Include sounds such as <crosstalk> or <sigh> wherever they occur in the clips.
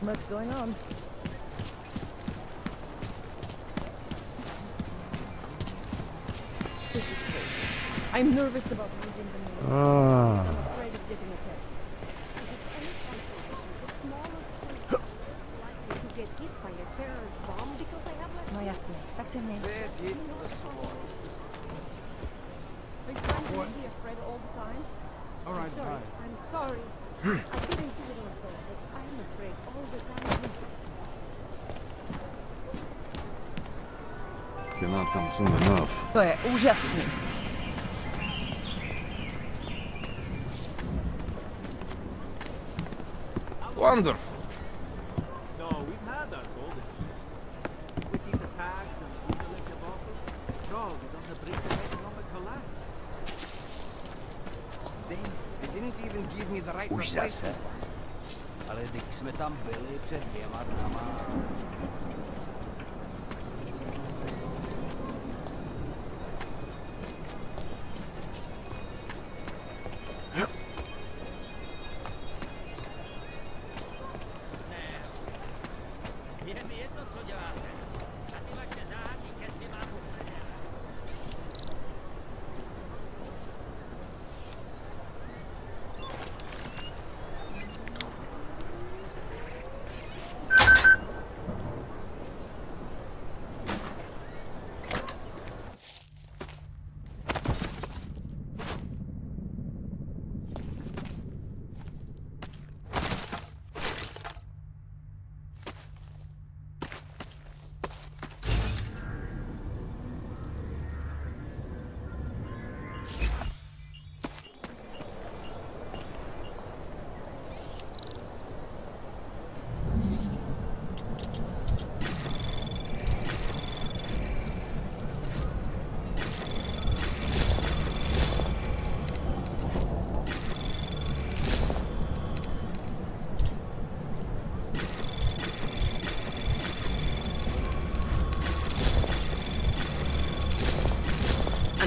Not much going on. This is crazy. I'm nervous about losing the name. Ah. I'm afraid of getting attacked. to get hit by a terrorist because I have No, jasne. Tak się nie... Are you trying to make afraid all the time? All right, Sorry, bye. I'm sorry. I didn't do it on purpose. I'm afraid all the time. Cannot come soon enough. To je úžasný. Wonderful. No, we've had our golden age. With these attacks and the intellect of offers, is on the brink of economic collapse. Už zase. Ale když jsme tam byli před dvěma dnama.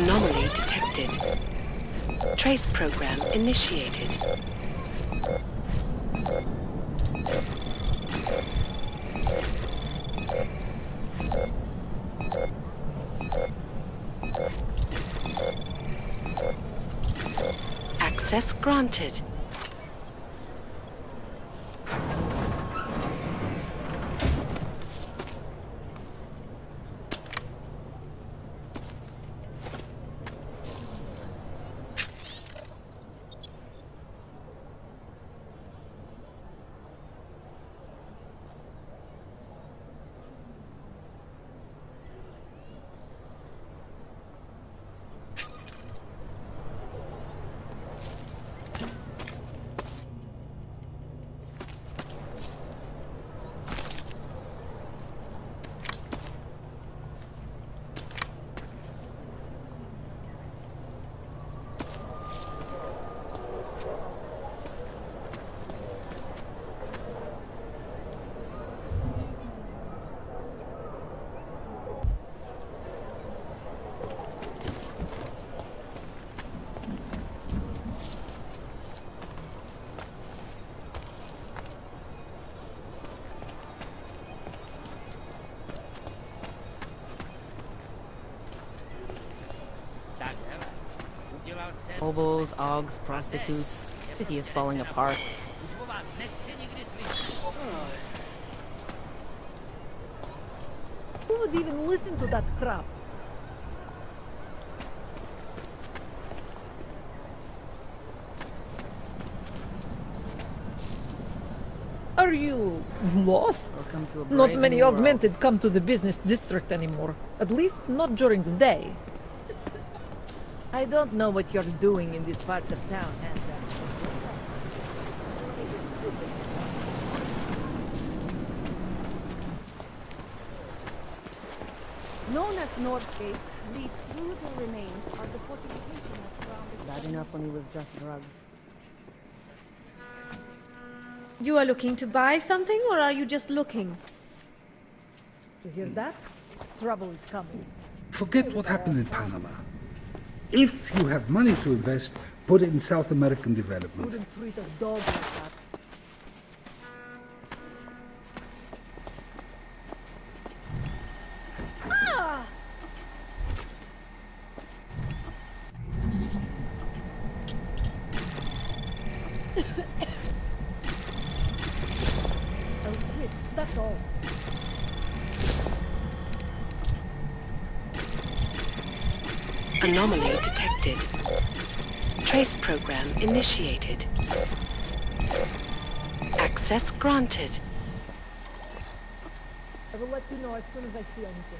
Anomaly detected. Trace program initiated. Access granted. Hobos, ogs, prostitutes. City is falling apart. Už o vás nechci nikdy slyšet. Who would even listen to that crap? Are you lost? Welcome to a Not many augmented come to the business district anymore. At least not during the day. I don't know what you're doing in this part of town, Hanzer. Uh, Known as Northgate, these brutal remains of the fortification that surround Bad enough when he was just drugged. You are looking to buy something, or are you just looking? You hear that? Trouble is coming. Forget what happened in Panama. If you have money to invest, put it in South American development. Wouldn't treat a dog like that. Ah! <coughs> oh, that's all. Anomaly detected. Trace program initiated. Access granted. I will let you know as soon as I see anything.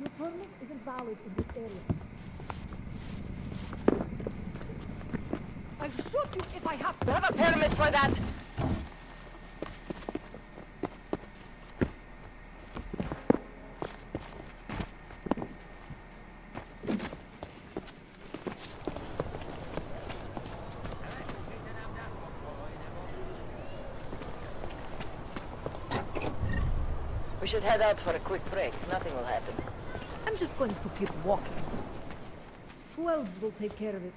Your permit this area. I'll shoot you if I have to. have a permit for that. We should head out for a quick break. Nothing will happen. I'm just going to keep walking. Who else will take care of it?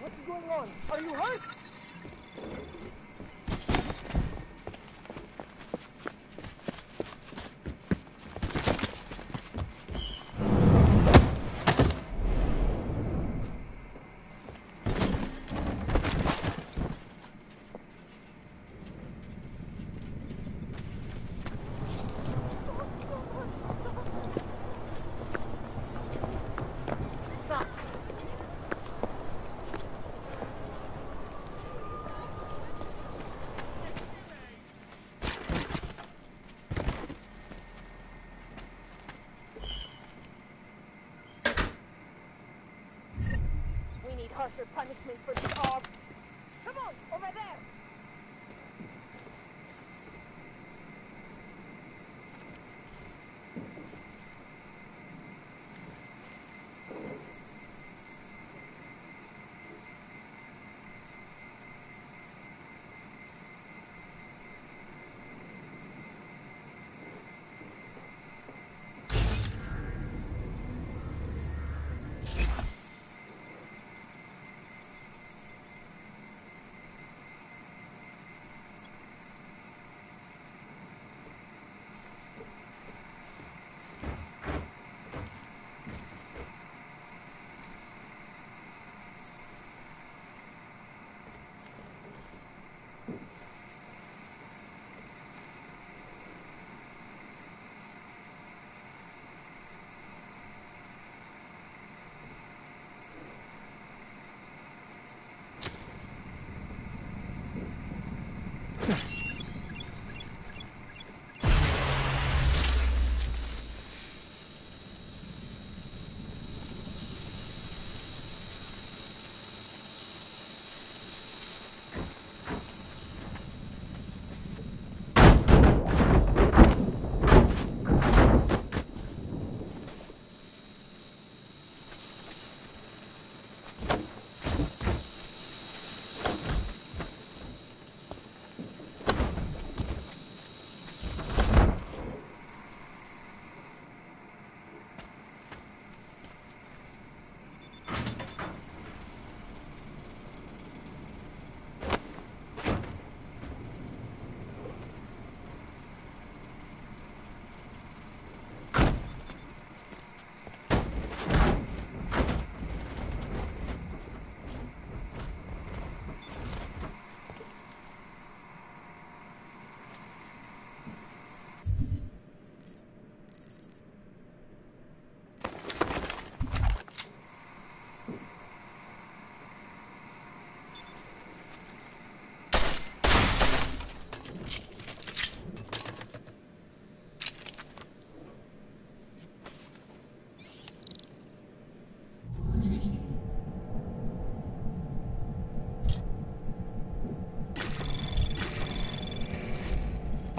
What's going on? Are you hurt? We need harsher punishment for this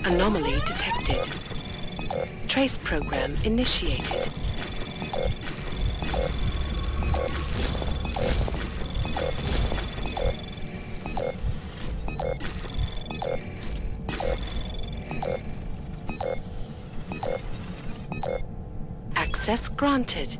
Anomaly detected. Trace program initiated. Access granted.